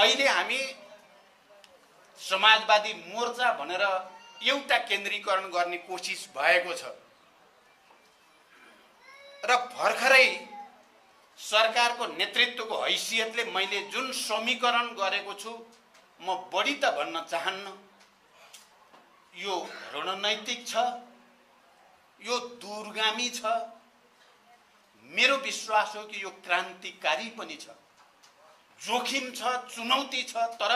अहिले हामी समाजवादी मोर्चा भनेर एउटा केन्द्रीकरण गर्ने कोसिस भएको छ। र भर्खरै सरकारको नेतृत्वको हैसियतले मैले जुन समीकरण गरेको छु म बढी त भन्न चाहन्न यो रणनैतिक छ यो दूरगामी छ मेरो विश्वास हो कि यो क्रान्तिकारी पनि छ। जोखिम छ चुनौती छ तर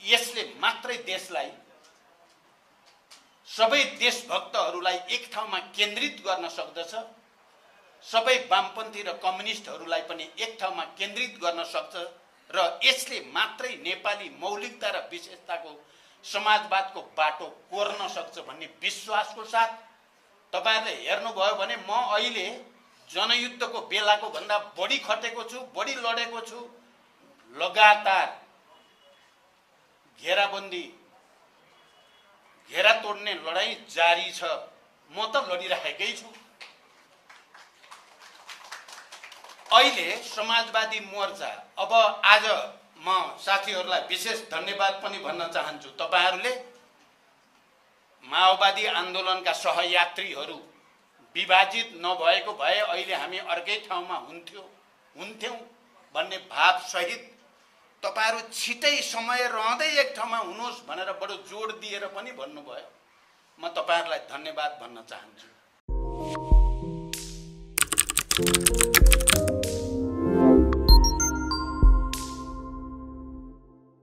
यसले मात्रै देशलाई सबै देशभक्तहरूलाई एक ठाउँमा केन्द्रित गर्न सक्दछ सबै वामपन्थी र कम्युनिस्टहरूलाई पनि एक ठाउँमा केन्द्रित गर्न सक्छ र यसले मात्रै नेपाली मौलिकता र विशेषताको समाजवादको बाटो कोर्न सक्छ भन्ने विश्वासको साथ तपाईँहरूले हेर्नुभयो भने म अहिले जनयुद्धको बेलाको भन्दा बढी खटेको छु बढी लडेको छु लगातार घेराबन्दी घेरा तोड्ने लडाइँ जारी छ। म त लडिराखेकै छु। अहिले समाजवादी मोर्चा अब आज म साथीहरूलाई विशेष धन्यवाद पनि भन्न चाहन्छु। तपाईँहरूले माओवादी आन्दोलनका सहयात्रीहरू विभाजित नभएको भए अहिले हामी अर्कै ठाउँमा हुन्थ्यो हुन्थ्यौँ भन्ने भावसहित तपाईँहरू छिटै समय रहँदै एक ठाउँमा हुनुहोस् भनेर बडो जोड दिएर पनि भन्नुभयो। म तपाईँहरूलाई धन्यवाद भन्न चाहन्छु।